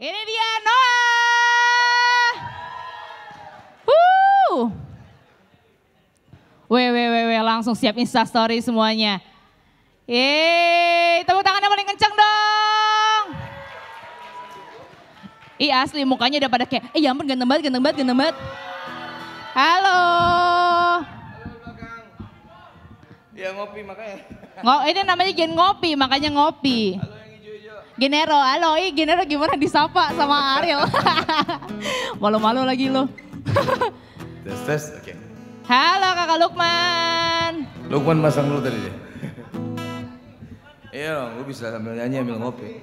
Ini dia Noah. Weh, weh, langsung siap instastory semuanya. Yeay, tepuk tangan yang paling kenceng dong. Ih asli mukanya udah pada kayak, eh ya ampun ganteng banget, ganteng banget, ganteng banget. Halo. Ya ngopi makanya. Ngo, ini namanya gen ngopi, makanya ngopi. Halo. Genero, halo, ih Genero gimana disapa sama Ariel? Malu-malu lagi lo. Tes tes, oke. Halo kakak Lukman. Lukman masang dulu tadi deh. Iya dong, gue bisa sambil nyanyi sambil ngopi.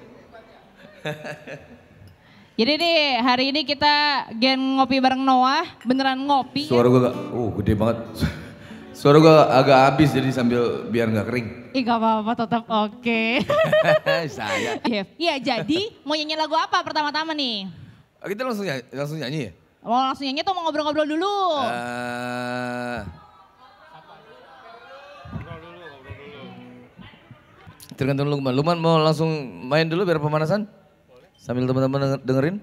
Jadi nih hari ini kita gen ngopi bareng Noah, beneran ngopi ya? Suara gue gak, uh gede banget. Suara gue agak habis jadi sambil biar nggak kering. Ih gak apa-apa tetap oke. Saya. Iya, Iya jadi mau nyanyi lagu apa pertama-tama nih? Ah, Kita langsung nyanyi, langsung nyanyi ya? Mau langsung nyanyi atau mau ngobrol-ngobrol dulu? Eh, Tergantung Lukman. Lukman mau langsung main dulu biar pemanasan? Sambil teman-teman denger- dengerin?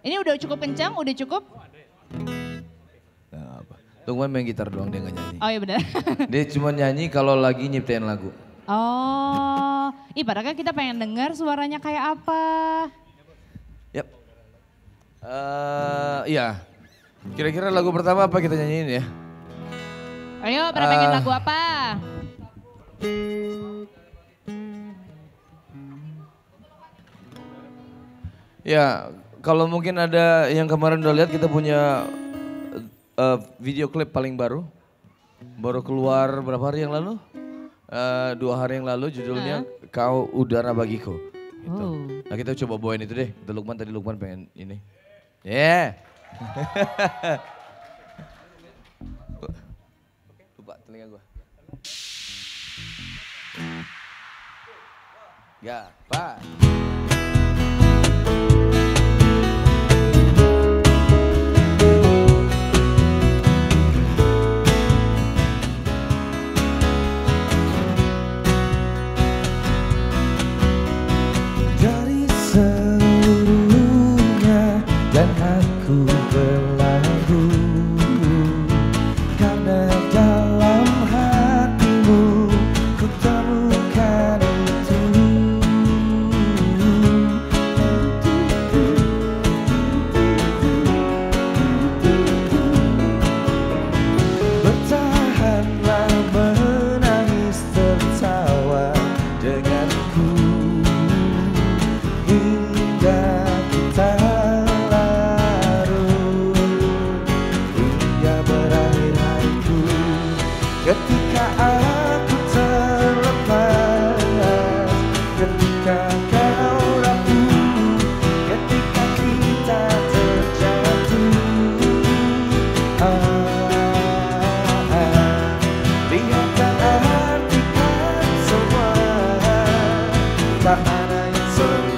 Ini udah cukup kencang, udah cukup? Nggak apa. Lukman main gitar doang dia nggak nyanyi. Oh iya benar. Dia cuma nyanyi kalau lagi nyiptain lagu. oh, ih padahal kan kita pengen denger suaranya kayak apa. Yap. Eh, iya. Kira-kira lagu pertama apa kita nyanyiin ya? Ayo, pada pengen Ah. lagu apa? Ya, kalau mungkin ada yang kemarin udah lihat kita punya eh, video klip paling baru. Baru keluar berapa hari yang lalu? Eh, dua hari yang lalu judulnya Kau Udara Bagiku. Gitu. Oh. Nah kita coba bawain itu deh. Itu Lukman tadi Lukman pengen ini. Yeah. Lupa telinga gua. Ya, Pak. Father.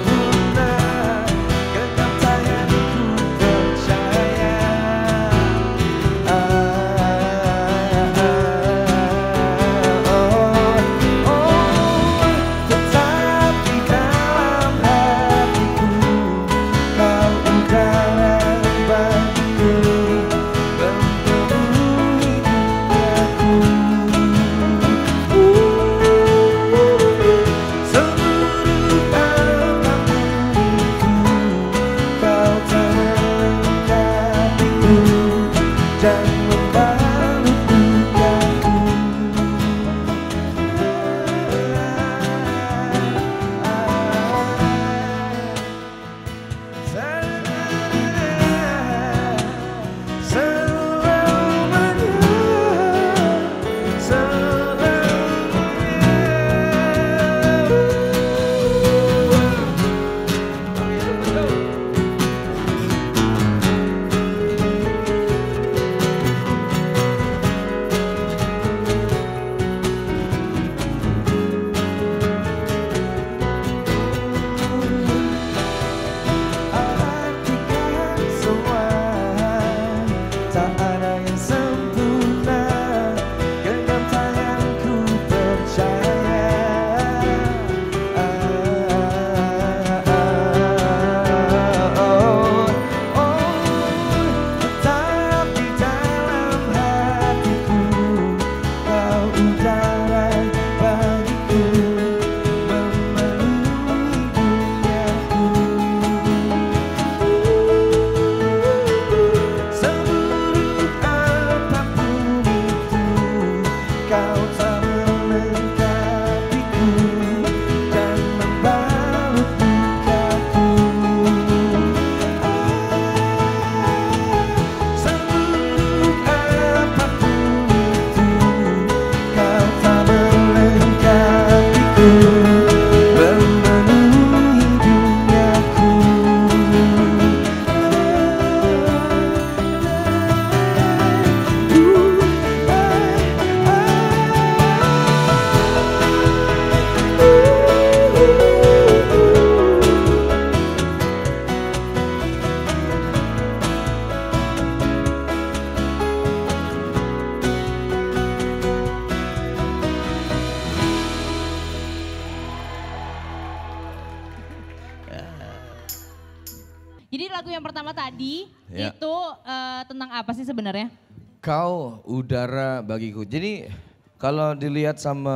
Bagiku. Jadi kalau dilihat sama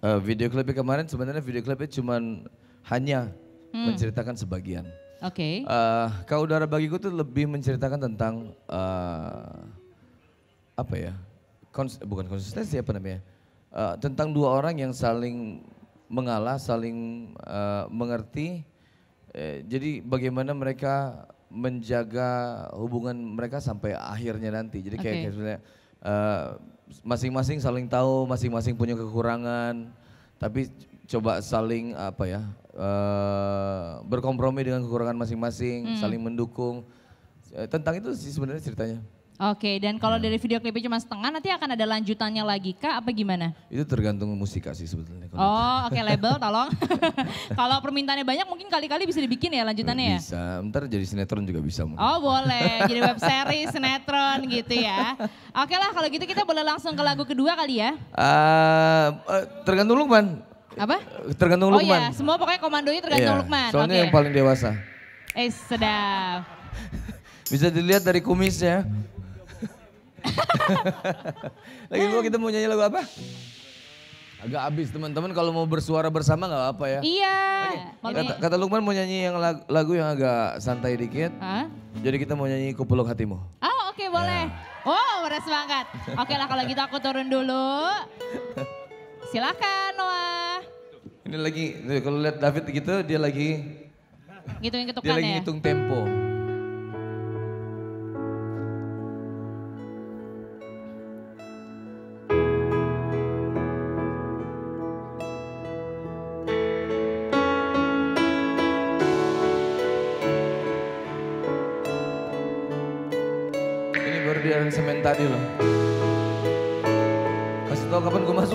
eh, video klipnya kemarin sebenarnya video klipnya cuman hanya menceritakan sebagian. Oke. Eh, Kau udara bagiku tuh lebih menceritakan tentang eh, apa ya? Kons- bukan konsistensi apa namanya? Eh, tentang dua orang yang saling mengalah, saling eh, mengerti. Eh, jadi bagaimana mereka menjaga hubungan mereka sampai akhirnya nanti. Jadi kayak, Oke. kayak sebenarnya eh, masing-masing saling tahu, masing-masing punya kekurangan, tapi coba saling apa ya eh, berkompromi dengan kekurangan masing-masing, saling mendukung. Eh, Tentang itu sih sebenarnya ceritanya. Oke, dan Ya. kalau dari video klipnya cuma setengah nanti akan ada lanjutannya lagi kah apa gimana? Itu tergantung musika sih sebetulnya. kalau Oh, oke label tolong. kalau permintaannya banyak mungkin kali-kali bisa dibikin ya lanjutannya ya? Bisa, ntar jadi sinetron juga bisa. mungkin. Oh boleh, jadi web series, sinetron gitu ya. Oke lah kalau gitu kita boleh langsung ke lagu kedua kali ya. Ah, eh, tergantung Lukman. Apa? Tergantung Oh Lukman. iya, semua pokoknya komandonya tergantung Iya, Lukman. Soalnya Oke. yang paling dewasa. Eh sedap. Bisa dilihat dari kumisnya. Lagi gua kita mau nyanyi lagu apa? Agak habis teman-teman kalau mau bersuara bersama nggak apa ya. Iya. Kata, Ini- kata Lukman mau nyanyi yang lagu, lagu yang agak santai dikit. Hah? Jadi kita mau nyanyi Kupeluk Hatimu. Oh oke boleh. Oh udah semangat. Oke lah kalau gitu aku turun dulu. Silakan Noah. Ini lagi kalau lihat David gitu dia lagi Ngitungin dia ketukan lagi ya. ngitung tempo. Tadi loh. Kasih tahu kapan gue masuk.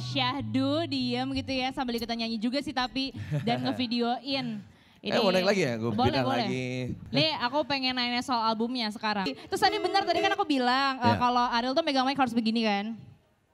Syahdu diem gitu ya sambil ikutan nyanyi juga sih tapi dan ngevideoin. Eh, mau naik lagi ya? Gua boleh, boleh. lagi. Nih aku pengen nanya soal albumnya sekarang. Terus tadi benar tadi kan aku bilang eh, Ya. kalau Ariel tuh megang mic harus begini kan.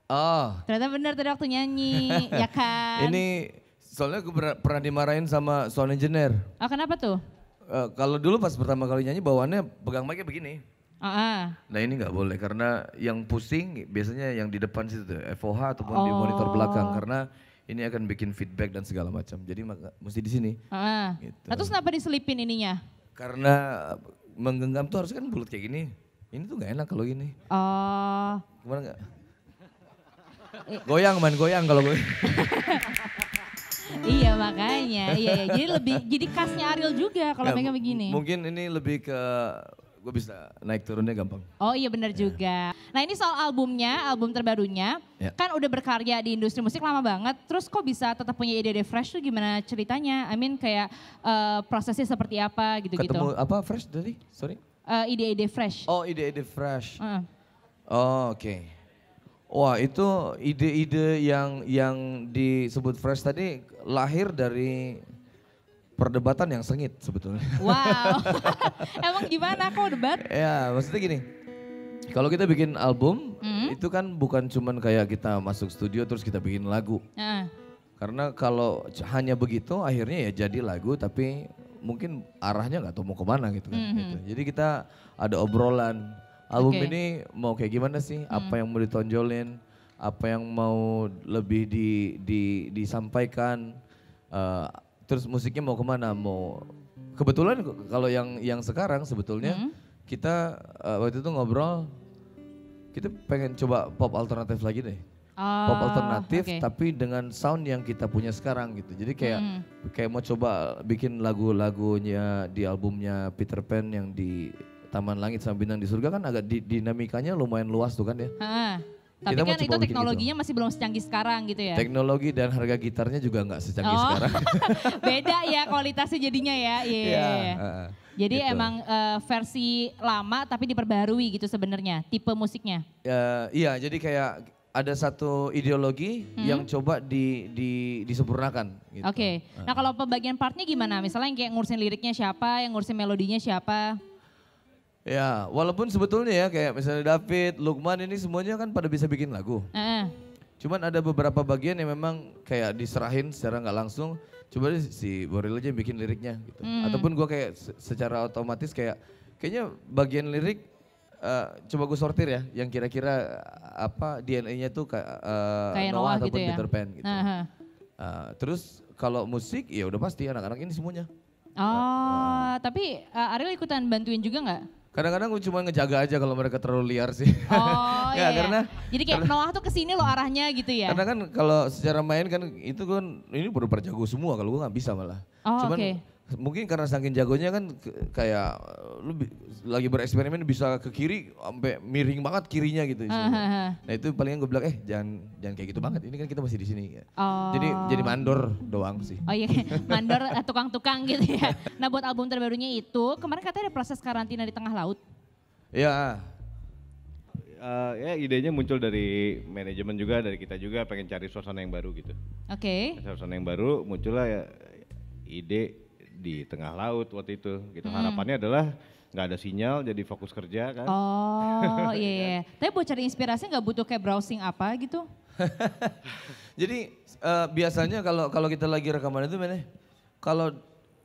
Oh, Ternyata benar tadi waktu nyanyi, ya kan? ini soalnya gue pernah, pernah dimarahin sama sound engineer. Oh kenapa tuh? Eh, kalau dulu pas pertama kali nyanyi bawaannya pegang mic begini. Oh, ah. Nah ini nggak boleh karena yang pusing biasanya yang di depan situ tuh, FOH ataupun di monitor Oh. belakang karena ini akan bikin feedback dan segala macam. Jadi maka, mesti di sini. Oh, ah. Gitu. Nah, terus kenapa diselipin ininya? Karena menggenggam tuh harusnya kan bulat kayak gini. Ini tuh nggak enak kalau gini. Oh, Gimana nggak? Goyang man, goyang kalau gue. iya makanya, iya, iya. Jadi lebih, jadi khasnya Ariel juga kalau Nggak, megang begini. Mungkin ini lebih ke gue bisa naik turunnya gampang. Oh iya benar juga. Nah ini soal albumnya, album terbarunya, Ya. kan udah berkarya di industri musik lama banget. Terus kok bisa tetap punya ide-ide fresh tuh gimana ceritanya? I mean kayak eh, prosesnya seperti apa gitu-gitu. Ketemu apa fresh tadi? Sorry. Eh, ide-ide fresh. Oh ide-ide fresh. Heeh. Oh, oke. Wah itu ide-ide yang yang disebut fresh tadi lahir dari perdebatan yang sengit sebetulnya. Wow. Emang gimana kok debat? ya maksudnya gini, kalau kita bikin album Hmm. itu kan bukan cuman kayak kita masuk studio terus kita bikin lagu. Heeh. Karena kalau hanya begitu akhirnya ya jadi lagu tapi mungkin arahnya nggak tahu mau ke mana gitu kan. Mhm. gitu. Jadi kita ada obrolan album. Hmm. ini mau kayak gimana sih? Apa yang mau ditonjolin? Apa yang mau lebih di, di, disampaikan? Eh, terus musiknya mau ke mana? Mau kebetulan kalau yang yang sekarang sebetulnya Hmm. kita eh, waktu itu ngobrol kita pengen coba pop alternatif lagi deh pop Oh, alternatif oke. tapi dengan sound yang kita punya sekarang gitu. Jadi kayak Mm. kayak mau coba bikin lagu-lagunya di albumnya Peter Pan yang di Taman Langit sama Bintang di Surga kan agak di- dinamikanya lumayan luas tuh kan ya. Heeh. Tapi Kita kan itu bikin teknologinya masih belum secanggih sekarang gitu ya. Teknologi dan harga gitarnya juga nggak secanggih Oh. sekarang. Beda ya kualitasnya jadinya ya. Iya. Iya, iya. heeh. Jadi Gitu. emang eh, versi lama tapi diperbarui gitu sebenarnya tipe musiknya. Ya, iya, jadi kayak ada satu ideologi yang coba di, di disempurnakan. Gitu. Hmm? Oke. Nah kalau pembagian partnya gimana? Misalnya yang kayak ngurusin liriknya siapa, yang ngurusin melodinya siapa? Ya, walaupun sebetulnya ya kayak misalnya David, Lukman ini semuanya kan pada bisa bikin lagu. Heeh. Cuman ada beberapa bagian yang memang kayak diserahin secara nggak langsung. Coba si Boril aja yang bikin liriknya gitu. Hmm. Ataupun gua kayak se- secara otomatis kayak kayaknya bagian lirik eh, coba gue sortir ya yang kira-kira eh, apa DNA-nya tuh kayak eh, Kayak Noah Noah ataupun gitu ya. Peter Pan gitu. Nah, ha. Eh, terus kalau musik ya udah pasti anak-anak ini semuanya. Oh, tapi eh, Ariel ikutan bantuin juga nggak? Kadang-kadang gue cuma ngejaga aja kalau mereka terlalu liar sih. Oh Ya, iya. karena- Jadi kayak Noah tuh ke sini loh arahnya gitu ya. Karena kan kalau secara main kan itu kan ini baru jago semua kalau gue nggak bisa malah. Oh, Cuman oke. Mungkin karena saking jagonya kan kayak uh, lu bi- lagi bereksperimen bisa ke kiri sampai miring banget kirinya gitu. Ah, ah. Nah itu palingan gue bilang eh jangan jangan kayak gitu banget. Ini kan kita masih di sini. Oh. Jadi jadi mandor doang sih. Oh iya, mandor eh, tukang-tukang gitu ya. Nah buat album terbarunya itu, kemarin katanya ada proses karantina di tengah laut. Ya, Eh, ya idenya muncul dari manajemen juga dari kita juga pengen cari suasana yang baru gitu. Oke. Suasana yang baru muncullah ya ide di tengah laut waktu itu. Gitu harapannya adalah nggak ada sinyal jadi fokus kerja kan. Oh iya, iya. Tapi buat cari inspirasi nggak butuh kayak browsing apa gitu? Jadi eh, biasanya kalau kalau kita lagi rekaman itu mana? Kalau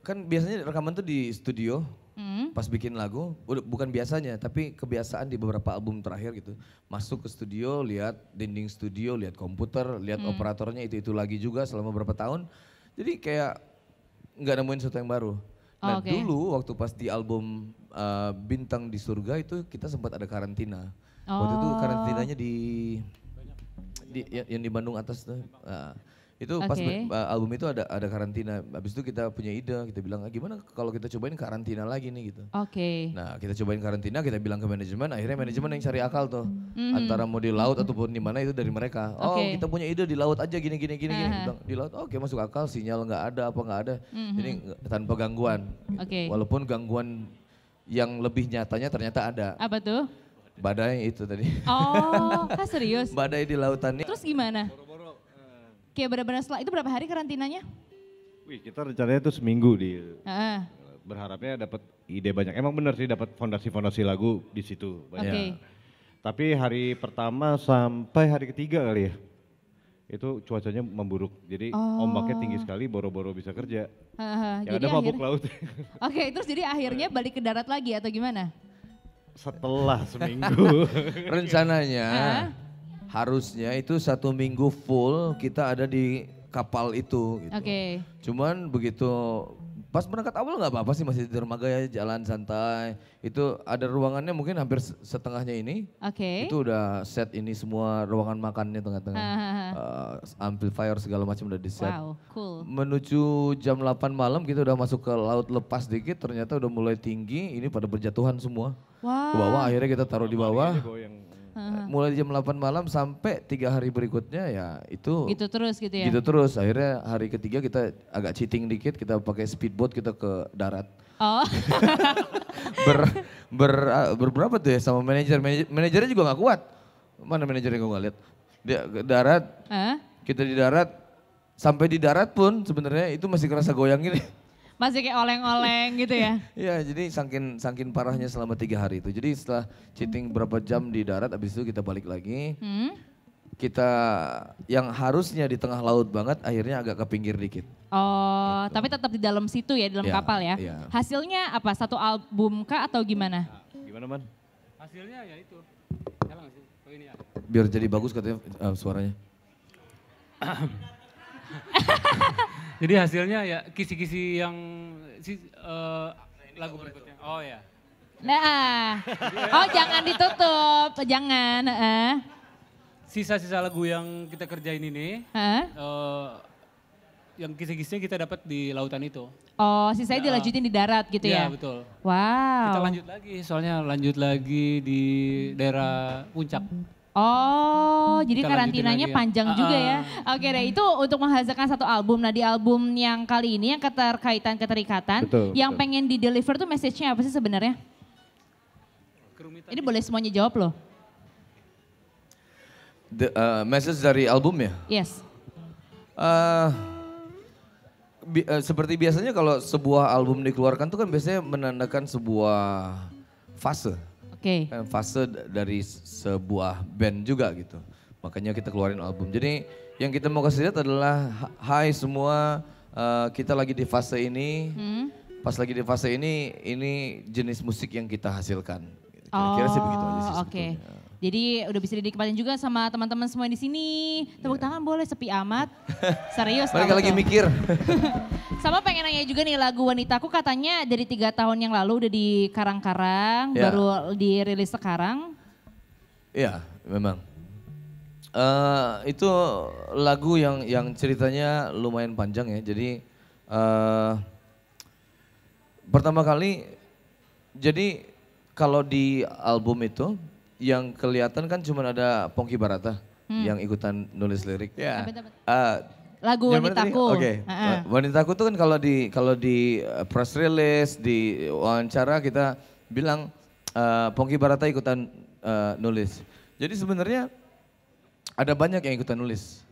kan biasanya rekaman tuh di studio Hmm. pas bikin lagu, bukan biasanya tapi kebiasaan di beberapa album terakhir gitu. Masuk ke studio, lihat dinding studio, lihat komputer, lihat Hmm. operatornya itu itu lagi juga selama beberapa tahun. Jadi kayak nggak nemuin sesuatu yang baru. Nah Oh, oke. dulu waktu pas di album eh, Bintang di Surga itu kita sempat ada karantina. Waktu itu Oh. karantinanya di di yang, yang di Bandung atas tuh. Nah, itu pas be- uh, album itu ada ada karantina. Habis itu kita punya ide, kita bilang "Ah, gimana kalau kita cobain karantina lagi nih gitu. Oke. Nah kita cobain karantina, kita bilang ke manajemen, akhirnya manajemen yang cari akal tuh. Mhm. Antara mau di laut ataupun di mana itu dari mereka. Oh Oke. kita punya ide di laut aja gini gini gini. gini. Bilang, di laut oke masuk akal, sinyal nggak ada apa nggak ada. Mhm. Ini nggak- tanpa gangguan. gitu. Oke. Walaupun gangguan yang lebih nyatanya ternyata ada. Apa tuh? Badai itu tadi. Oh, kah serius? Badai di lautan ini. Terus gimana? Kayak benar-benar setelah itu berapa hari karantinanya? Wih kita rencananya tuh seminggu di Heeh. berharapnya dapat ide banyak. Emang bener sih dapat fondasi-fondasi lagu di situ Oke. banyak. Tapi hari pertama sampai hari ketiga kali ya. Itu cuacanya memburuk. Jadi ombaknya tinggi sekali, boro-boro bisa kerja. Heeh, Yang ada mabuk akhir- laut. Oke, terus jadi akhirnya balik ke darat lagi atau gimana? Setelah seminggu. Rencananya? Harusnya itu satu minggu full kita ada di kapal itu. Gitu. Oke. Cuman begitu pas berangkat awal nggak apa-apa sih masih di dermaga ya jalan santai. Itu ada ruangannya mungkin hampir se- setengahnya ini. Oke. Itu udah set ini semua ruangan makannya tengah-tengah. Eh, amplifier segala macam udah di set. Wow, cool. Menuju jam 8 malam kita udah masuk ke laut lepas dikit ternyata udah mulai tinggi ini pada berjatuhan semua. Wow. Ke bawah akhirnya kita taruh di bawah. Mulai jam 8 malam sampai tiga hari berikutnya ya itu Gitu terus gitu ya? gitu terus. Akhirnya hari ketiga kita agak cheating dikit, kita pakai speedboat kita ke darat. Oh, Ber, ber, berberapa tuh ya sama manajer, Manajer- manajernya juga nggak kuat. Mana manajernya gue nggak lihat. Dia ke darat, Hah? kita di darat, sampai di darat pun sebenarnya itu masih kerasa goyang gini. Masih kayak oleng-oleng gitu ya? Iya, jadi sangkin sangkin parahnya selama tiga hari itu. Jadi setelah cheating berapa jam di darat, abis itu kita balik lagi. Hmm? Kita yang harusnya di tengah laut banget, akhirnya agak ke pinggir dikit. Oh, tapi tetap di dalam situ ya, di dalam Iya, kapal ya? iya. Hasilnya apa? Satu album kah atau gimana? Gimana man? Hasilnya ya itu. Sih? Oh ini ya. Biar jadi bagus katanya eh, suaranya. Jadi hasilnya ya kisi-kisi yang si, eh, lagu berikutnya. Oh ya. Nah, oh jangan ditutup, jangan. eh. Sisa-sisa lagu yang kita kerjain ini, Hah? eh, yang kisi-kisinya kita dapat di lautan itu. Oh, sisanya Ya. dilanjutin di darat gitu ya? Iya betul. Wow. Kita lanjut lagi, soalnya lanjut lagi di daerah puncak. Oh, jadi Kita karantinanya lagi ya. panjang Ah, juga ya. Oke deh, itu untuk menghasilkan satu album. Nah di album yang kali ini yang keterkaitan keterikatan, Betul, yang betul. pengen di deliver tuh message-nya apa sih sebenarnya? Kerumitan. Ini boleh semuanya jawab loh. The, eh, message dari album ya? Yes. Eh, bi- eh, seperti biasanya kalau sebuah album dikeluarkan tuh kan biasanya menandakan sebuah fase. Oke. Kan fase dari sebuah band juga gitu. Makanya kita keluarin album. Jadi yang kita mau kasih lihat adalah ha- hai semua eh, kita lagi di fase ini. Hmm. Pas lagi di fase ini ini jenis musik yang kita hasilkan. Kira-kira sih begitu aja sih Oh, Oke. sebetulnya. Jadi udah bisa dinikmatin juga sama teman-teman semua di sini. Tepuk tangan boleh sepi amat. Serius. Mereka lagi tuh. mikir. Sama pengen nanya juga nih lagu Wanitaku katanya dari tiga tahun yang lalu udah di Karang-Karang, Ya. baru dirilis sekarang. Iya, memang. Eh itu lagu yang yang ceritanya lumayan panjang ya. Jadi eh pertama kali, jadi kalau di album itu yang kelihatan kan cuma ada Pongki Barata yang ikutan nulis lirik. Ya. Apa? Eh, Lagu? Wanitaku. Oke. Heeh. Eh, Wanitaku tuh kan kalau di kalau di eh, press release, di wawancara kita bilang eh, Pongki Barata ikutan eh, nulis. Jadi sebenarnya ada banyak yang ikutan nulis.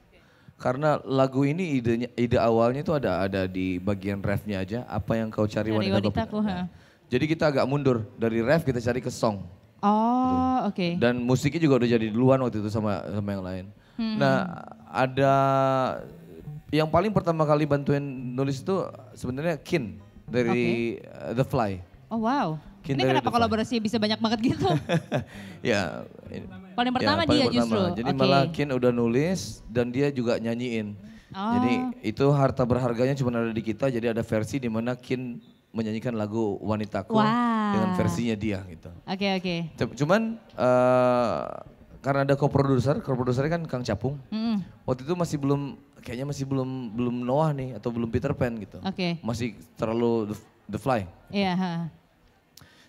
Karena lagu ini idenya ide awalnya itu ada ada di bagian refnya aja apa yang kau cari Dari wanita Wanitaku, ha. Jadi kita agak mundur dari ref kita cari ke song. Oh, oke. Dan musiknya juga udah jadi duluan waktu itu sama sama yang lain. Nah, ada yang paling pertama kali bantuin nulis itu sebenarnya Kin dari uh, The Fly. Oh wow. Kin Ini kenapa kolaborasinya bisa banyak banget gitu? ya. ini- Paling ya, pertama paling dia pertama. justru. Jadi Oke. malah Kin udah nulis dan dia juga nyanyiin. Oh. Jadi itu harta berharganya cuma ada di kita. Jadi ada versi di mana Kin menyanyikan lagu Wanitaku Wah. dengan versinya dia gitu. Oke oke. C- Cuman eh, karena ada co-producer, co-produsernya kan Kang Capung. Mm-mm. Waktu itu masih belum, kayaknya masih belum belum Noah nih atau belum Peter Pan gitu. Oke. Masih terlalu the, the Fly. Iya. ha.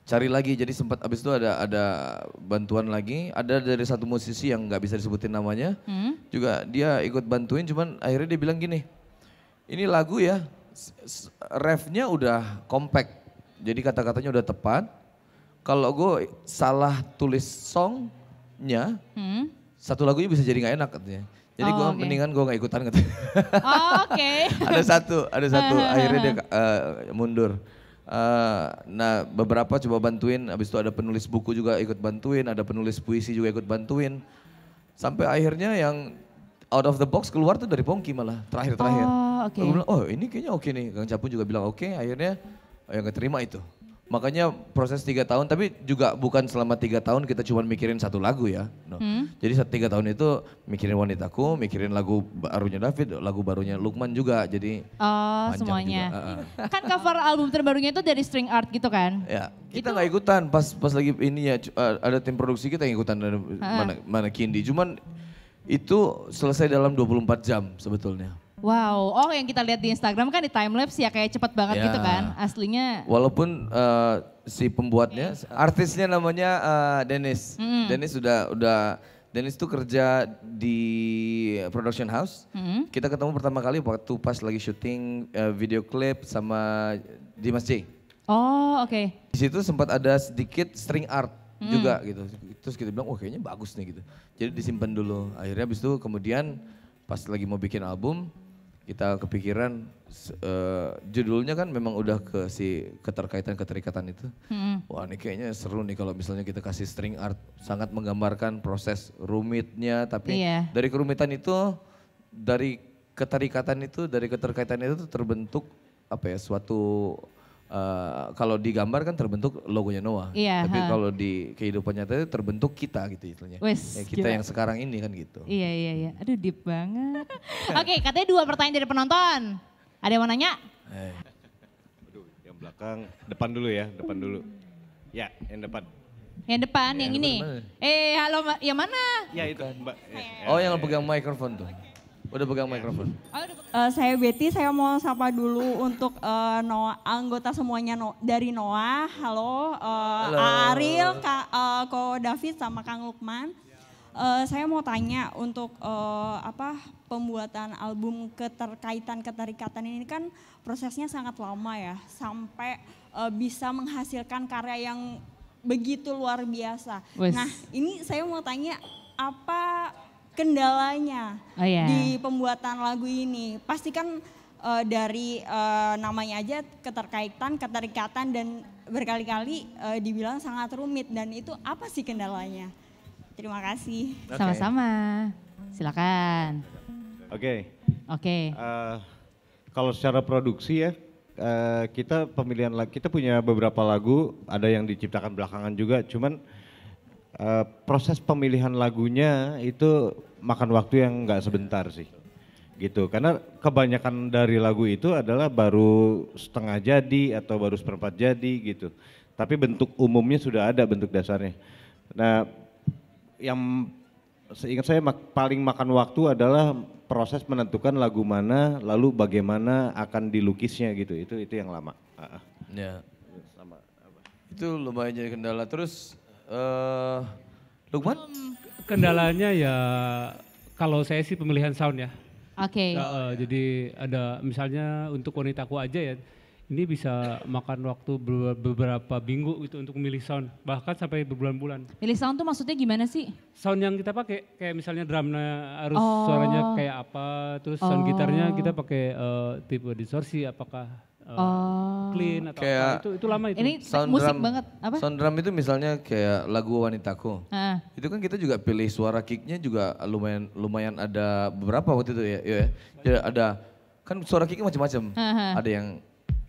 Cari lagi, jadi sempat abis itu ada ada bantuan lagi. Ada dari satu musisi yang nggak bisa disebutin namanya, Hmm? juga dia ikut bantuin. Cuman akhirnya dia bilang gini, ini lagu ya, refnya udah compact, jadi kata-katanya udah tepat. Kalau gue salah tulis songnya, Hmm? satu lagunya bisa jadi nggak enak katanya. Jadi Oh, gue oke. mendingan gue nggak ikutan katanya. Oh, Oke. ada satu, ada satu. akhirnya dia eh, mundur. Eh, nah beberapa coba bantuin, habis itu ada penulis buku juga ikut bantuin, ada penulis puisi juga ikut bantuin. Sampai akhirnya yang out of the box keluar tuh dari Pongki malah, terakhir-terakhir. Oh, oke. Bilang, oh ini kayaknya oke nih. Kang Capu juga bilang oke, akhirnya oh, yang keterima itu. Makanya proses tiga tahun, tapi juga bukan selama tiga tahun kita cuma mikirin satu lagu ya. No. Hmm. Jadi saat tiga tahun itu mikirin wanitaku, mikirin lagu barunya David, lagu barunya Lukman juga. Jadi Oh semuanya. juga, uh-uh. Kan cover album terbarunya itu dari string art gitu kan? ya kita nggak ikutan pas pas lagi ini ya uh, ada tim produksi kita yang ikutan ada mana mana Kindi. Cuman itu selesai dalam 24 jam sebetulnya. Wow, oh yang kita lihat di Instagram kan di timelapse ya kayak cepet banget Ya. gitu kan. Aslinya Walaupun eh, si pembuatnya, artisnya namanya eh, Dennis. Dennis sudah udah Dennis tuh kerja di production house. hmm, Kita ketemu pertama kali waktu pas lagi syuting eh, video klip sama Dimas J. Oh oke. Di situ sempat ada sedikit string art juga gitu. Terus kita bilang, wah kayaknya bagus nih gitu. Jadi disimpan dulu. Akhirnya habis itu kemudian pas lagi mau bikin album, kita kepikiran eh, judulnya kan memang udah ke si keterkaitan keterikatan itu. Hmm. Wah ini kayaknya seru nih kalau misalnya kita kasih string art sangat menggambarkan proses rumitnya tapi Iya. dari kerumitan itu dari keterikatan itu dari keterkaitan itu terbentuk apa ya suatu eh, kalau digambar kan terbentuk logonya Noah. Iya, Tapi kalau di kehidupan nyata itu terbentuk kita gitu istilahnya. Wes, Ya, kita gila. yang sekarang ini kan gitu. Iya iya iya. Aduh deep banget. Oke katanya dua pertanyaan dari penonton. Ada yang mau nanya? Eh, Aduh, yang belakang, depan dulu ya, depan dulu. Ya, yang depan. Yang depan, yang ini. mana? Eh halo, yang mana? Ya itu, Mbak. Ya. Oh yang pegang mikrofon tuh. Udah pegang mikrofon. Oh, udah- Eh, saya Betty, saya mau sapa dulu untuk eh, Noah, anggota semuanya No- dari Noah. Halo, eh, Halo. Ariel, Kak, eh, Ko David sama Kang Lukman. Eh, saya mau tanya untuk eh, apa pembuatan album keterkaitan keterikatan ini kan prosesnya sangat lama ya sampai eh, bisa menghasilkan karya yang begitu luar biasa. Wes. Nah ini saya mau tanya apa kendalanya Oh, iya. di pembuatan lagu ini? Pasti kan eh, dari eh, namanya aja keterkaitan, keterikatan dan berkali-kali eh, dibilang sangat rumit dan itu apa sih kendalanya? Terima kasih. Oke. Sama-sama. Silakan. Oke, Oke. eh, kalau secara produksi ya, eh, kita pemilihan lagu, kita punya beberapa lagu, ada yang diciptakan belakangan juga, cuman eh, proses pemilihan lagunya itu makan waktu yang nggak sebentar sih. Gitu, karena kebanyakan dari lagu itu adalah baru setengah jadi atau baru seperempat jadi gitu. Tapi bentuk umumnya sudah ada bentuk dasarnya. Nah, yang seingat saya mak- paling makan waktu adalah proses menentukan lagu mana, lalu bagaimana akan dilukisnya gitu. Itu itu yang lama. Ya. Sama apa? Itu lumayan jadi kendala. Terus eh Lukman? Kendalanya ya kalau saya sih pemilihan sound ya. Oke. Ya, eh, jadi ada misalnya untuk wanitaku aja ya, ini bisa makan waktu ber- beberapa minggu gitu untuk memilih sound, bahkan sampai berbulan-bulan. Pilih sound tuh maksudnya gimana sih? Sound yang kita pakai kayak misalnya drumnya harus Oh. suaranya kayak apa, terus sound Oh. gitarnya kita pakai eh, tipe distorsi apakah Oh. Brooklyn atau Kayak- apa. Itu itu lama itu. Ini musik banget. Apa? Sound drum itu misalnya kayak lagu Wanitaku. Ah. Itu kan kita juga pilih suara kicknya juga lumayan lumayan ada beberapa waktu itu ya. ya. Jadi ada kan suara kicknya macam-macam. Aha. Ada yang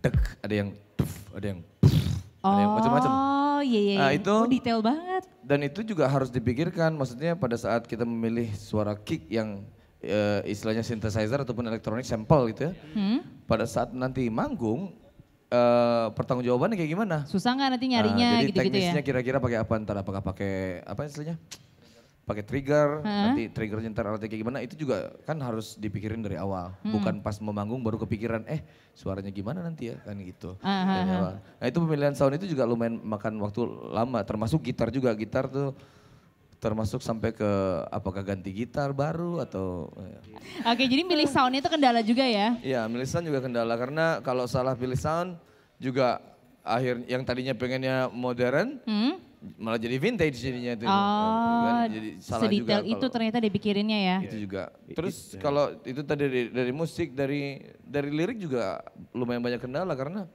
tek, ada yang tuf, ada yang puf, ada yang macam-macam. Oh iya iya. Nah, iya. itu- Oh, detail banget. Dan itu juga harus dipikirkan, maksudnya pada saat kita memilih suara kick yang eh, istilahnya synthesizer ataupun elektronik sampel gitu ya. Hmm? Pada saat nanti manggung, eh pertanggungjawabannya kayak gimana? Susah nggak nanti Nah, nyarinya jadi gitu-gitu ya? teknisnya kira-kira pakai apa ntar apakah pakai apa istilahnya? Pakai trigger, Hah? nanti triggernya ntar alatnya kayak gimana itu juga kan harus dipikirin dari awal. Hmm. Bukan pas memanggung baru kepikiran eh suaranya gimana nanti ya kan gitu. Ah, ah, Dari ah. awal. Nah itu pemilihan sound itu juga lumayan makan waktu lama termasuk gitar juga. Gitar tuh termasuk sampai ke apakah ganti gitar baru atau ya. Oke jadi milih soundnya itu kendala juga ya? Iya, milih sound juga kendala karena kalau salah pilih sound juga akhir yang tadinya pengennya modern Hmm? malah jadi vintage jadinya itu. Oh, Kan jadi salah juga sedetail itu kalau- ternyata dipikirinnya ya? itu juga. Terus kalau itu tadi dari, dari musik dari dari lirik juga lumayan banyak kendala karena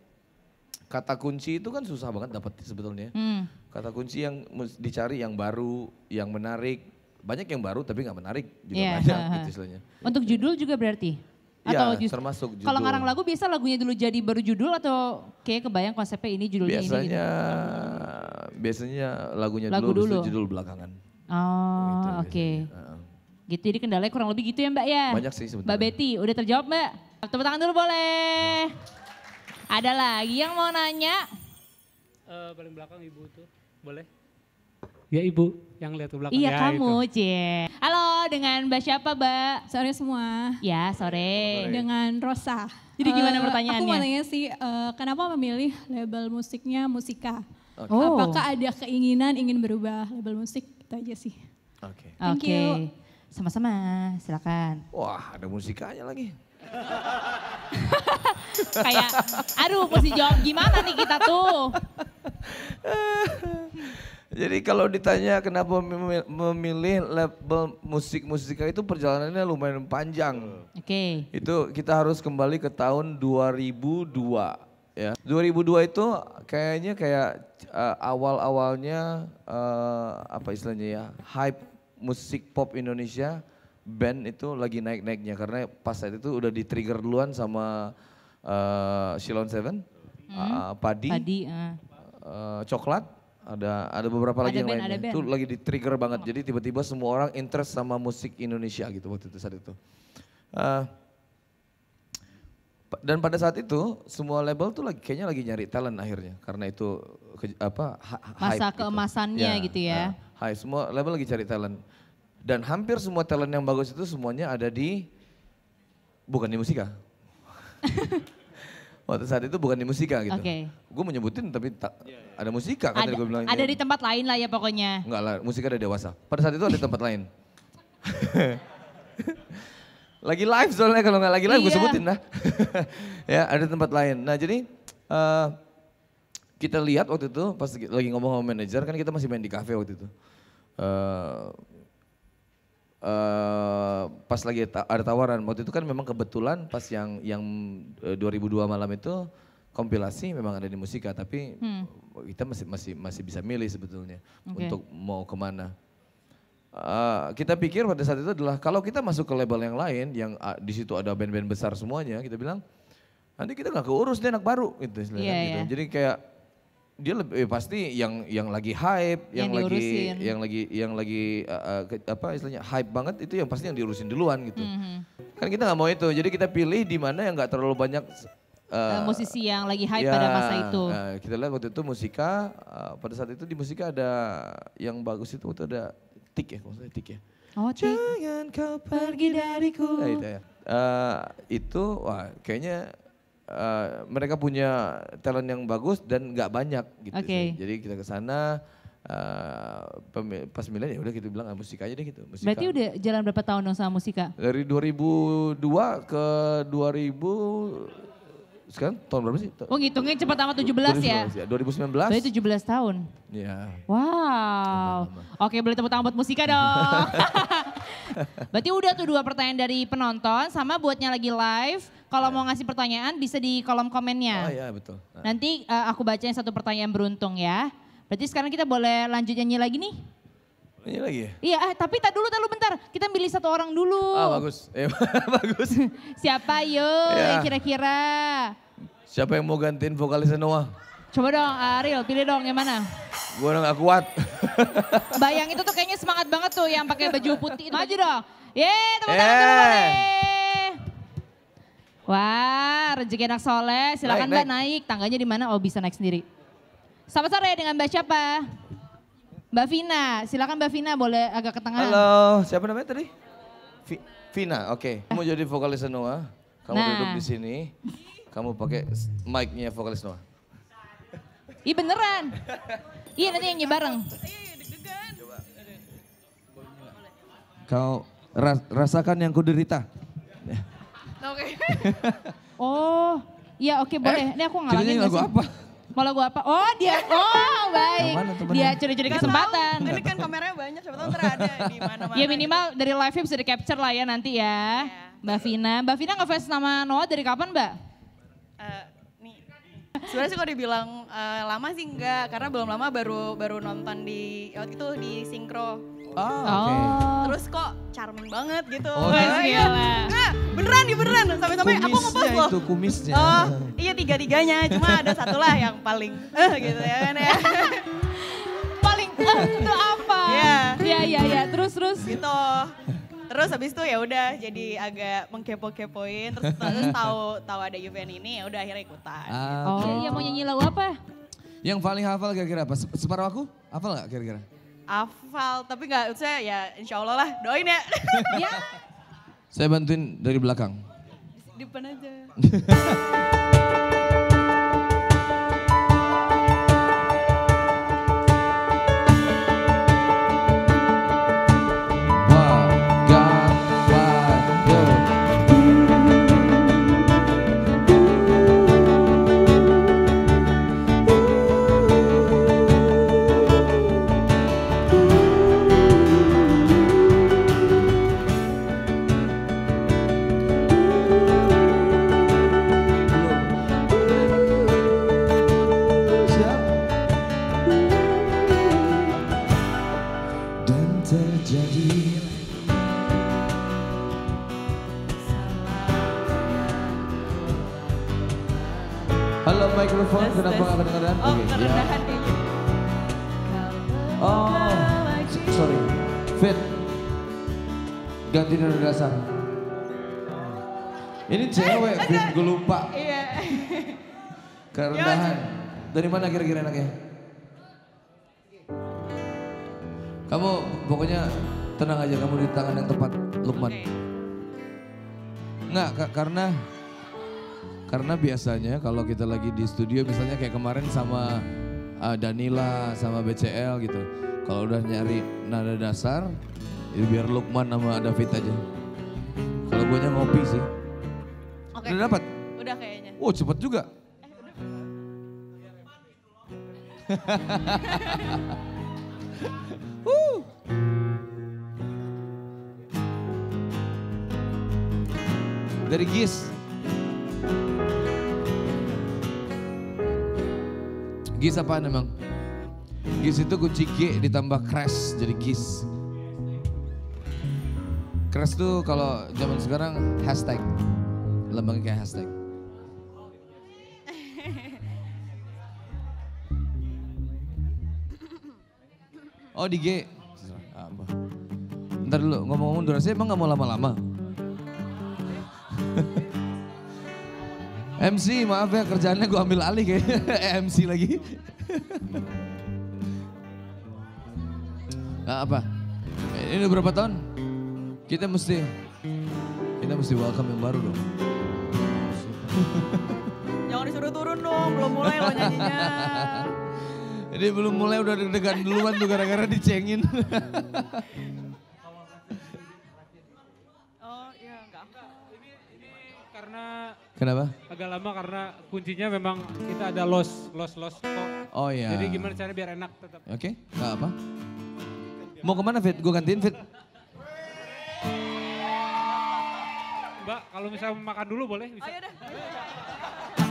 kata kunci itu kan susah banget dapat sebetulnya. Hmm. Kata kunci yang dicari yang baru, yang menarik. Banyak yang baru tapi nggak menarik juga Iya, banyak gitu istilahnya. Untuk judul juga berarti? Iya, Atau just- termasuk Kalau judul. ngarang lagu biasa lagunya dulu jadi baru judul atau kayak kebayang konsepnya ini judulnya ini gitu? Biasanya biasanya lagunya Lagu dulu, dulu. judul belakangan. Oh Gitu oke. biasanya. Heeh. Gitu jadi kendalanya kurang lebih gitu ya mbak ya? Banyak sih sebenarnya. Mbak Betty udah terjawab mbak? Tepuk tangan dulu boleh. Ada lagi yang mau nanya? Eh, paling belakang ibu tuh, boleh? Ya ibu, yang lihat ke belakang. Iya Ya, kamu itu. Cie. Halo dengan mbak siapa mbak? Sore semua. Ya sore. Dengan Rosa. Jadi gimana Eh, pertanyaannya? Aku mau tanya sih, eh, kenapa memilih label musiknya Musika? Oh. Apakah ada keinginan ingin berubah label musik? Itu aja sih. Oke. Thank Oke. you. Sama-sama silakan. Wah, ada musikanya lagi. Kayak aduh mesti jawab gimana nih kita tuh? Jadi kalau ditanya kenapa memi- memilih label musik musika itu perjalanannya lumayan panjang. Oke. Itu kita harus kembali ke tahun 2002 ya. 2002 itu kayaknya kayak uh, awal-awalnya uh, apa istilahnya ya, hype musik pop Indonesia band itu lagi naik-naiknya karena pas saat itu udah di-trigger duluan sama uh, Shilon Seven, uh, Padi, Tadi eh. uh, Coklat, ada ada beberapa lagi Ada yang band, lainnya. ada band. Itu lagi di-trigger banget. Jadi tiba-tiba semua orang interest sama musik Indonesia gitu waktu itu saat itu. Uh, Dan pada saat itu semua label tuh lagi kayaknya lagi nyari talent akhirnya karena itu ke- apa Masa hype keemasannya gitu ya. nah, hype semua label lagi cari talent. Dan hampir semua talent yang bagus itu semuanya ada di bukan di musika. Waktu saat itu bukan di musika gitu. Oke. Gue menyebutin tapi tak, ada musika kan Ada, gue bilang. ada di tempat lain lah ya pokoknya. Enggak lah, musik ada dewasa. Pada saat itu ada tempat lain. lagi live soalnya kalau nggak lagi live gue Iya. sebutin dah. ya ada tempat lain. Nah jadi eh, kita lihat waktu itu pas lagi ngomong sama manajer kan kita masih main di cafe waktu itu. Eh, eh, pas lagi ta- ada tawaran waktu itu kan memang kebetulan pas yang yang eh, 2002 malam itu kompilasi memang ada di musika tapi Hmm. kita masih masih masih bisa milih sebetulnya Oke. untuk mau ke mana. Eh, kita pikir pada saat itu adalah kalau kita masuk ke label yang lain yang ah, di situ ada band-band besar semuanya, kita bilang nanti kita nggak keurus dia anak baru gitu, istilahnya Iya, gitu. iya. Jadi kayak dia lebih eh, pasti yang yang lagi hype, yang, Yang lagi diurusin. yang lagi yang lagi eh, ke- apa istilahnya hype banget itu yang pasti yang diurusin duluan gitu. Mhm. Kan kita nggak mau itu, jadi kita pilih di mana yang nggak terlalu banyak eh, musisi yang lagi hype Ya, pada masa itu. nah, kita lihat waktu itu musika, uh, pada saat itu di musika ada yang bagus itu waktu ada tik ya, salah tik ya. Oh, Cik. Jangan kau pergi dariku. Nah, itu ya. Uh, itu wah kayaknya uh, mereka punya talent yang bagus dan nggak banyak gitu. Oke. sih. Jadi kita ke sana uh, pas pemilihan ya udah kita bilang ah, musik aja deh gitu. Musika. Berarti udah jalan berapa tahun dong sama musika? dari 2002 ke 2000 sekarang tahun berapa sih? Oh ngitungnya cepat amat 17 ya? 2019. Berarti 17 tahun. Ya. Wow. Oke boleh tepuk tangan buat musika dong. Berarti udah tuh dua pertanyaan dari penonton sama buatnya lagi live. Kalau mau ngasih pertanyaan bisa di kolom komennya. Oh iya betul. Nanti eh, aku bacain satu pertanyaan beruntung ya. Berarti sekarang kita boleh lanjut nyanyi lagi nih? Ini lagi ya? Iya, eh, tapi tak dulu, tak dulu bentar. Kita milih satu orang dulu. Ah bagus. Eh, bagus. Siapa yo Ya. yang kira-kira? Siapa yang mau gantiin vokalisnya Noah? Coba dong Ariel, pilih dong yang mana? Gue udah gak kuat. Bayang itu tuh kayaknya semangat banget tuh yang pakai baju putih. Maju dong. Yeay, tepuk tangan dulu Eh. boleh. Wah, rezeki anak soleh. Silakan Naik, Mbak naik. Tangganya di mana? Oh bisa naik sendiri. Selamat sore dengan Mbak siapa? Mbak Vina. Silakan Mbak Vina boleh agak ke tengah. Halo, siapa namanya tadi? Vi- Vina, oke. Kamu jadi vokalisnya Noah. Kamu Nah. duduk di sini. Kamu pakai mic-nya vokalis Noah. Ih beneran. Iya nanti nyanyi bareng. Kau ras- rasakan yang kuderita. Oh, iya oke boleh. Ini aku ngalangin nggak lagu sih? apa? Mau lagu apa? Oh dia, oh baik. Mana? Dia curi-curi kesempatan. Ini kan kameranya banyak, siapa tahu ntar ada di mana-mana. Ya minimal dari live bisa di capture lah ya nanti ya. Mbak Vina. Mbak Vina ngefans nama Noah dari kapan mbak? Eh, nih. Sebenarnya sih kalau dibilang eh, lama sih enggak, karena belum lama baru baru nonton di waktu itu di sinkro. Oh. Terus kok charming banget gitu. Oh, gitu. iya. Gila. Ah, beneran nih beneran. Sampai-sampai aku ngepost Kumisnya loh. itu, kumisnya. Oh, iya tiga-tiganya. Cuma ada satu lah yang paling eh gitu ya kan ya. Paling eh, itu apa? Iya. Iya iya iya. Terus terus. gitu. Terus habis itu ya udah jadi agak mengkepo-kepoin terus terus tahu tahu ada event ini ya udah akhirnya ikutan. Ah, Oh oke. iya mau nyanyi lagu apa? Yang paling hafal kira-kira apa? Se- Separuh aku? Hafal gak kira-kira? Hafal tapi nggak saya ya insya Allah lah doain ya. ya. Saya bantuin dari belakang. Di depan aja. Mikrofon, kenapa gak kedengeran? Oh Oke, ya. kerendahan kayaknya. Oh, sorry. Fit. Ganti nada dasar. Ini cewek, Fit. Gue lupa. Iya. Kerendahan. Dari mana kira-kira anaknya? Kamu pokoknya tenang aja, kamu di tangan yang tepat, Lukman. Enggak, ka- karena karena biasanya kalau kita lagi di studio misalnya kayak kemarin sama uh, Danila sama BCL gitu. Kalau udah nyari nada dasar, itu biar Lukman sama David aja. Kalau gue ngopi sih. Oke. Udah dapat? Udah kayaknya. Wow cepet juga. Wuh. Dari GIS. GIS apaan emang? GIS itu kunci G ditambah crash jadi GIS. Crash tuh kalau zaman sekarang hashtag. Lambangnya kayak hashtag. Oh di G. Apa? Ntar dulu ngomong-ngomong durasi emang gak mau lama-lama? MC maaf ya kerjaannya gue ambil alih kayaknya MC lagi. Nah, apa? Ini udah berapa tahun? Kita mesti kita mesti welcome yang baru dong. Jangan disuruh turun dong, belum mulai lo nyanyinya. Jadi belum mulai udah deg-degan duluan tuh gara-gara dicengin. karena Kenapa? Agak lama karena kuncinya memang kita ada loss, loss, loss. Oh iya. Jadi gimana cara biar enak tetap. Oke, okay, nggak apa. Mau ke mana Fit? Gue gantiin Fit. Mbak, kalau misalnya makan dulu boleh? Bisa. Oh,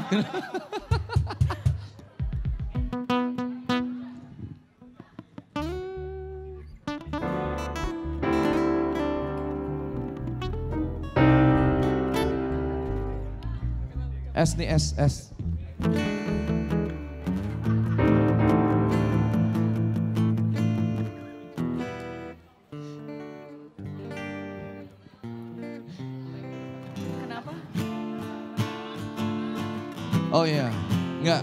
S nih S, S. Kenapa? Oh iya, enggak.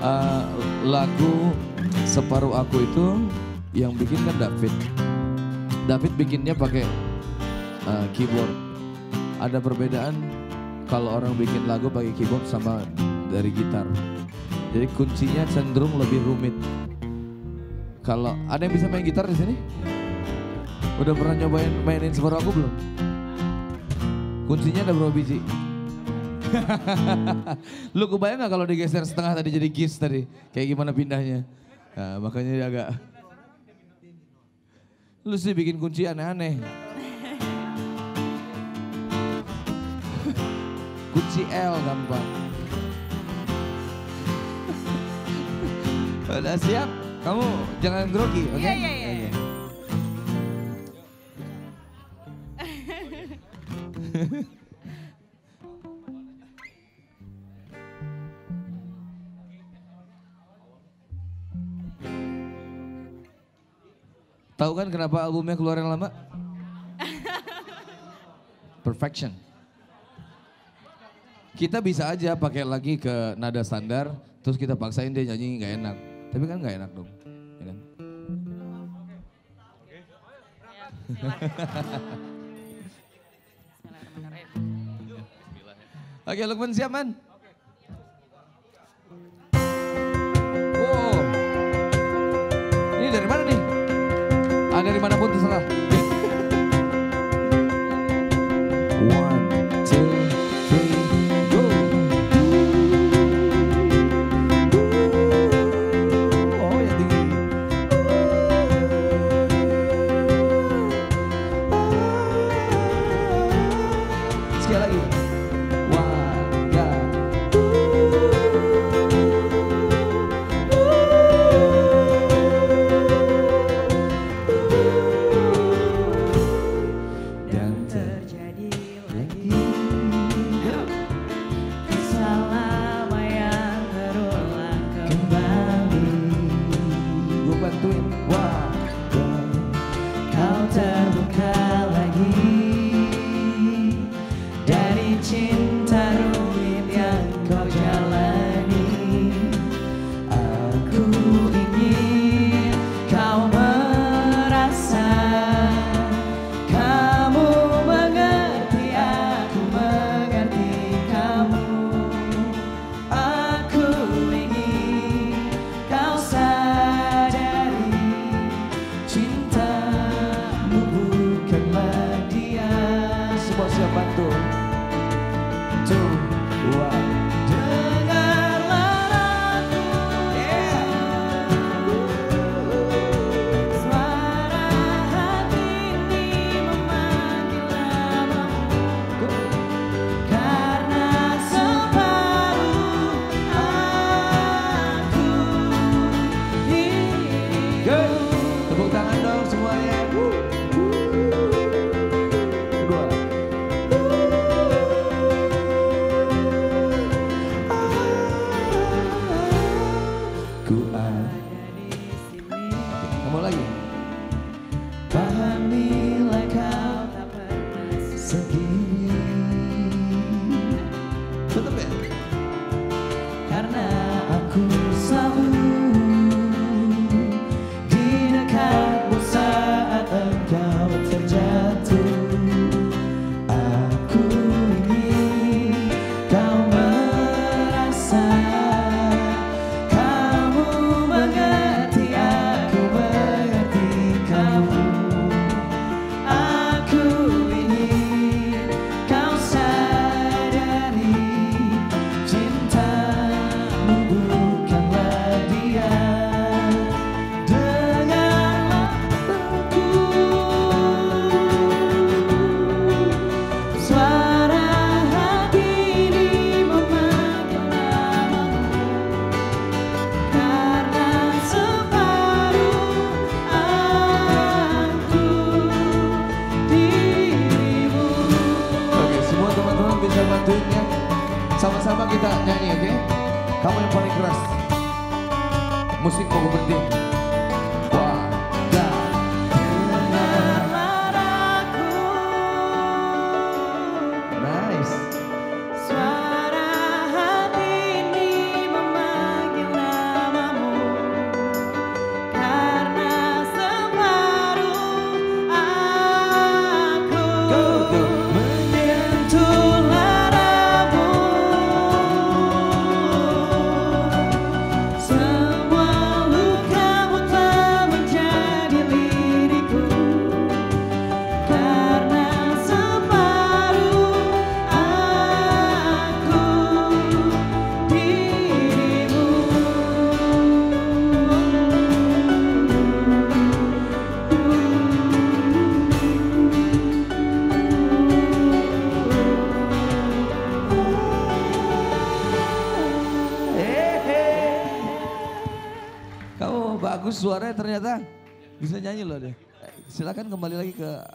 Eh, lagu Separuh Aku itu yang bikin kan David. David bikinnya pakai eh, keyboard. Ada perbedaan kalau orang bikin lagu pakai keyboard sama dari gitar. Jadi kuncinya cenderung lebih rumit. Kalau ada yang bisa main gitar di sini? Udah pernah nyobain mainin separuh aku belum? Kuncinya ada berapa biji? Lu kebayang gak kalau digeser setengah tadi jadi gis tadi? Kayak gimana pindahnya? Nah, makanya dia agak... Lu sih bikin kunci aneh-aneh. Kunci L gampang. Udah siap? Kamu jangan grogi, oke? Iya, iya, iya. Oke. Tahu kan kenapa albumnya keluar yang lama? Perfection. Kita bisa aja pakai lagi ke nada standar, terus kita paksain dia nyanyi nggak enak. Tapi kan nggak enak dong, ya kan? Oke, Lukman siap man? Wow. Ini dari mana nih? Ah, dari mana pun terserah. tentunya Sama-sama kita nyanyi oke? Okay? Kamu yang paling keras. Musik mau berhenti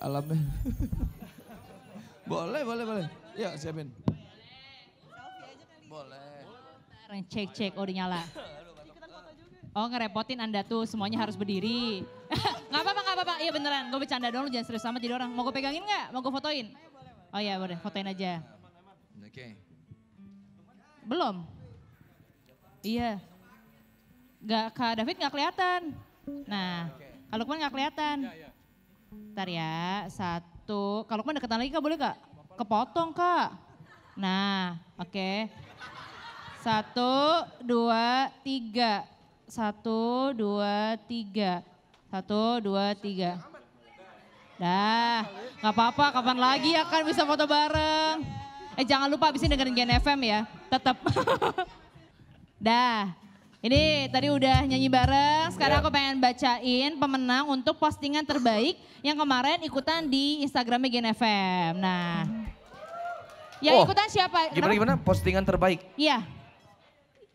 alamnya. boleh, boleh, boleh. Ya siapin. Boleh. Cek cek, oh udah nyala. Oh ngerepotin anda tuh semuanya harus berdiri. Gak apa-apa, gak apa-apa. Iya beneran, gue bercanda doang lu jangan serius sama jadi orang. Mau gue pegangin gak? Mau gue fotoin? Oh iya boleh, fotoin aja. Oke. Belum? Iya. Gak, Kak David gak kelihatan. Nah, kalau Lukman gak kelihatan. Ntar ya, satu. Kalau Lukman deketan lagi Kak boleh gak? Kepotong Kak. Nah, oke. Satu, dua, tiga. Satu, dua, tiga. Satu, dua, tiga. Dah, gak apa-apa kapan lagi akan bisa foto bareng. Eh jangan lupa abis ini dengerin Gen FM ya, tetap. Dah, ini tadi udah nyanyi bareng, sekarang aku pengen bacain pemenang untuk postingan terbaik yang kemarin ikutan di Instagramnya Gen FM. Nah, yang Oh, ikutan siapa? Gimana Kenapa? gimana? Postingan terbaik. Iya,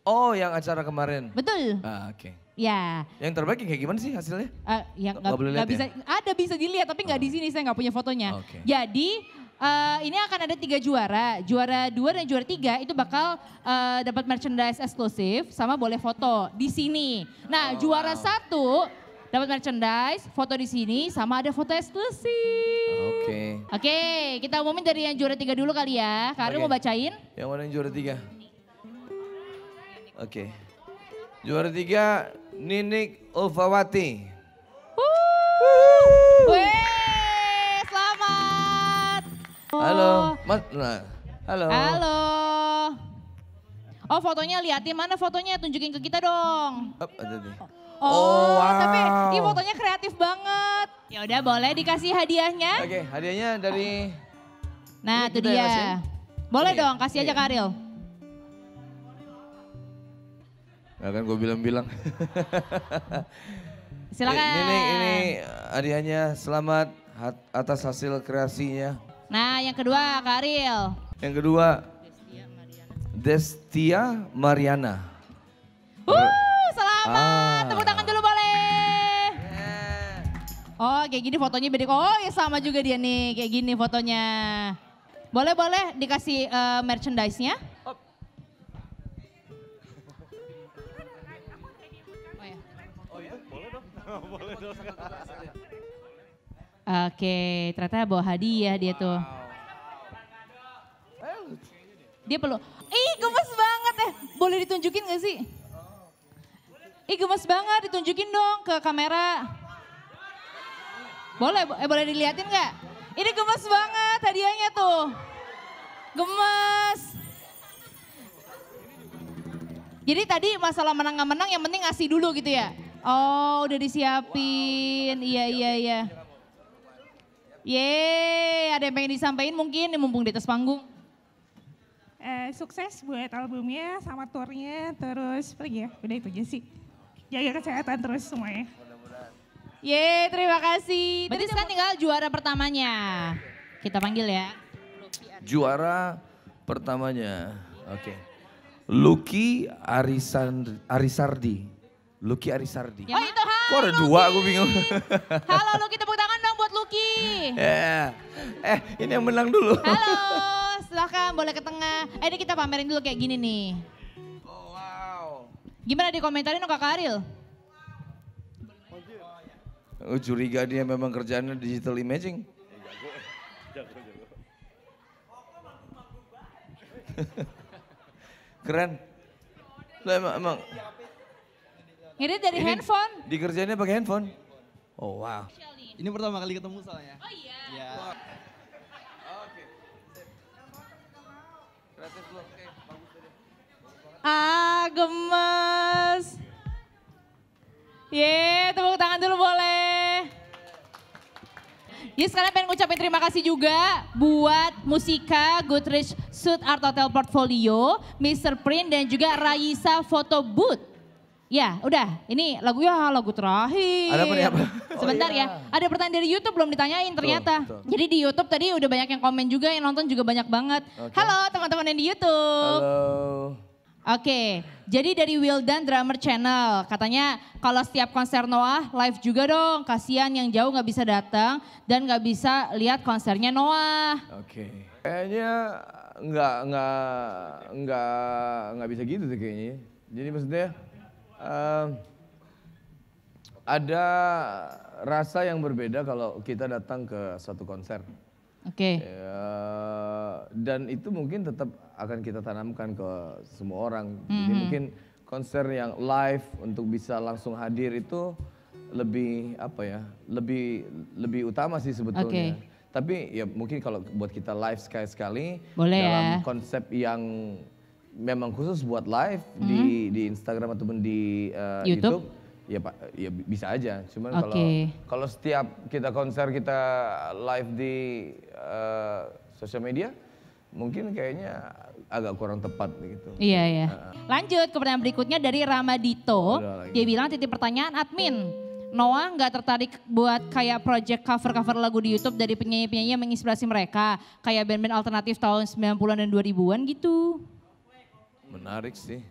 Oh, yang acara kemarin. betul. Ah, oke. Ya, Yang terbaik yang kayak gimana sih hasilnya? eh, yang lihat bisa, ada bisa dilihat tapi nggak di sini saya nggak punya fotonya. Oke. Jadi eh, ini akan ada tiga juara, juara dua dan juara tiga itu bakal eh, dapat merchandise eksklusif sama boleh foto di sini. Nah juara satu dapat merchandise, foto di sini sama ada foto eksklusif. Oke. Oke, kita umumin dari yang juara tiga dulu kali ya. Karin Oke. mau bacain? Yang mana yang juara tiga? Oke. Juara tiga, Ninik Ulfawati. Halo, Oh. Mas. Nah, halo. Halo. Oh fotonya liatin mana fotonya tunjukin ke kita dong. Up, ada nih. Oh, Oh, tapi wow. ini fotonya kreatif banget. Ya udah boleh dikasih hadiahnya. Oke, hadiahnya dari Nah, Ini itu yang dia. kasih? Boleh Ini ya? dong, kasih aja Iya. ke Ariel. Nah kan gue bilang-bilang. Silakan. Ini, ini hadiahnya selamat atas hasil kreasinya. Nah, yang kedua Kak Ariel. Yang kedua, Destia Mariana. Uh, selamat. Ah. Tepuk tangan dulu boleh. Oh, kayak gini fotonya beda. Oh, ya sama juga dia nih, kayak gini fotonya. Boleh, boleh dikasih eh, merchandise-nya. Oh ya. Oke, ternyata bawa hadiah dia tuh. Dia perlu. Ih, gemes banget eh. Boleh ditunjukin gak sih? Ih, gemes banget. Ditunjukin dong ke kamera. Boleh, bo- eh boleh diliatin gak? Ini gemes banget hadiahnya tuh. Gemes. Jadi tadi masalah menang nggak menang yang penting ngasih dulu gitu ya? Oh udah disiapin, iya iya iya. Yeay, ada yang pengen disampaikan mungkin mumpung di atas panggung. Eh, sukses buat albumnya sama tournya terus lagi ya udah itu aja sih jaga kesehatan terus semuanya Yeay, terima kasih. Berarti sekarang tinggal juara pertamanya. Kita panggil ya. Juara pertamanya. Oke. Lucky Arisan, Arisardi. Lucky Arisardi. Oh itu halo Kok ada dua aku bingung. Halo Lucky, tepuk tangan buat Lucky. Ya. Eh ini yang menang dulu. Halo, silahkan boleh ke tengah. Eh ini kita pamerin dulu kayak gini nih. Oh, wow. Gimana dikomentarin dong Kakak Ariel? Oh, curiga dia memang kerjaannya digital imaging. Keren. Lah emang, emang Ini dari Ini- handphone. dikerjainnya pakai handphone. Oh wow. Ini pertama kali ketemu soalnya. Oh iya. Ya. Ah, gemes. Ye, tepuk tangan dulu boleh. Ya sekarang pengen ngucapin terima kasih juga buat Musika, Goodrich Suit Art Hotel Portfolio, Mr. Print dan juga Raisa Photo Booth. Ya udah, ini lagu ya lagu terakhir. Ada apa apa? Sebentar Oh, ya, iya. ada pertanyaan dari YouTube belum ditanyain ternyata. betul. Jadi di YouTube tadi udah banyak yang komen juga, yang nonton juga banyak banget. Oke. Halo teman-teman yang di YouTube. Halo. Oke, jadi dari Wildan Drummer Channel, katanya kalau setiap konser Noah live juga dong, kasihan yang jauh nggak bisa datang dan nggak bisa lihat konsernya Noah. Oke. Kayaknya nggak nggak nggak nggak bisa gitu sih kayaknya. Jadi maksudnya ada rasa yang berbeda kalau kita datang ke suatu konser. Oke, Ya, dan itu mungkin tetap akan kita tanamkan ke semua orang. Jadi mungkin konser yang live untuk bisa langsung hadir itu lebih apa ya? Lebih lebih utama sih sebetulnya. Oke. Tapi ya mungkin kalau buat kita live sekali-sekali dalam ya. konsep yang memang khusus buat live di di Instagram ataupun di uh, YouTube? YouTube. ya Pak ya bi- bisa aja. Cuman kalau Oke. kalau setiap kita konser kita live di uh, sosial media mungkin kayaknya agak kurang tepat gitu. iya ya. Lanjut ke pertanyaan berikutnya dari Ramadito. Dia bilang titip pertanyaan admin. Noah nggak tertarik buat kayak project cover-cover lagu di YouTube dari penyanyi-penyanyi yang menginspirasi mereka. Kayak band-band alternatif tahun 90-an dan 2000-an gitu. Menarik sih.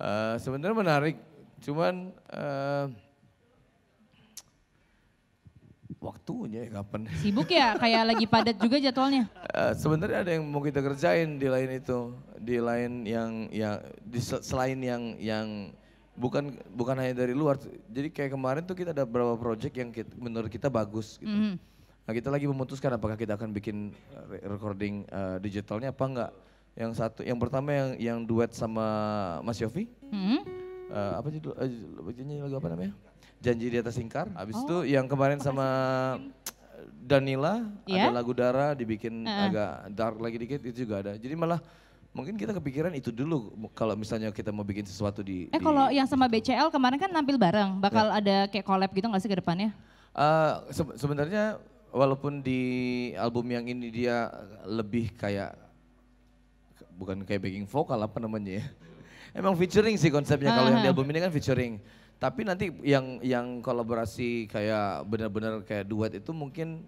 Eh, Sebenarnya menarik, cuman eh, waktunya ya kapan? Sibuk ya, kayak lagi padat juga jadwalnya. Eh, Sebenarnya ada yang mau kita kerjain di lain itu, di lain yang yang di sel- selain yang yang bukan bukan hanya dari luar. Jadi kayak kemarin tuh kita ada beberapa project yang kit- menurut kita bagus gitu. Mhm. Nah kita lagi memutuskan apakah kita akan bikin uh, re- recording uh, digitalnya apa enggak. Yang satu, yang pertama yang yang duet sama Mas Yofi. Mhm. Uh, apa judul, uh, judulnya lagu apa namanya? Janji di atas lingkar. Habis Oh. itu yang kemarin sama Danila Iya. ada lagu Dara dibikin Heeh. agak dark lagi dikit itu juga ada. Jadi malah mungkin kita kepikiran itu dulu kalau misalnya kita mau bikin sesuatu di. Eh di- kalau yang sama BCL kemarin kan nampil bareng, bakal ada kayak collab gitu nggak sih ke depannya? Uh, se- sebenarnya walaupun di album yang ini dia lebih kayak bukan kayak backing vokal apa namanya ya. Emang featuring sih konsepnya kalau yang di album ini kan featuring. Tapi nanti yang yang kolaborasi kayak benar-benar kayak duet itu mungkin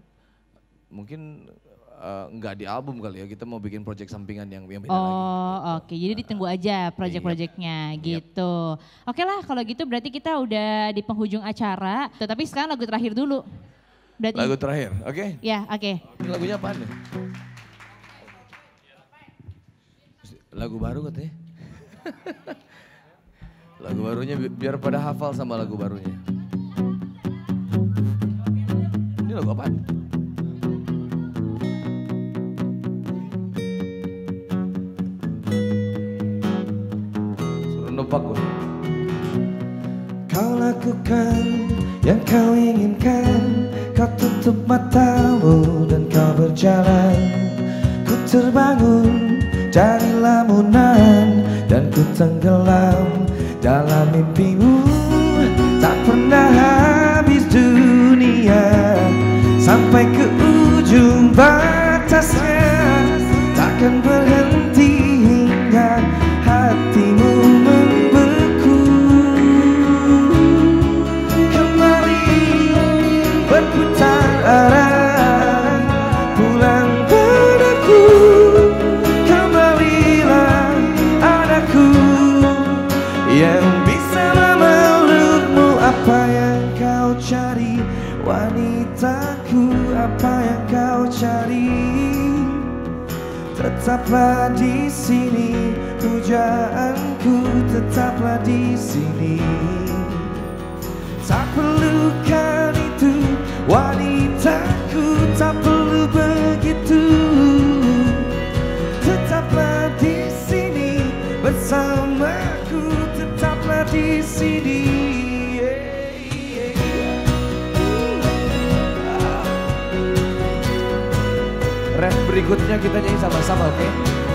mungkin uh, nggak di album kali ya. Kita mau bikin project sampingan yang yang beda lagi. Oh oke, jadi ditunggu aja project-projectnya gitu. Oke lah kalau gitu berarti kita udah di penghujung acara, tetapi sekarang lagu terakhir dulu. Berarti Lagu terakhir, oke? ya oke. Ini lagunya apaan nih? Lagu baru katanya. lagu barunya bi- biar pada hafal sama lagu barunya. Ini lagu apaan? Suruh nebak gue. Kau lakukan yang kau inginkan Kau tutup matamu ku tenggelam dalam mimpimu. Tak pernah tetaplah di sini, pujaanku tetaplah di sini. Tak perlukan itu, wanitaku tak perlu begitu. Tetaplah di sini bersamaku, tetaplah di sini. berikutnya kita nyanyi sama-sama oke? okay?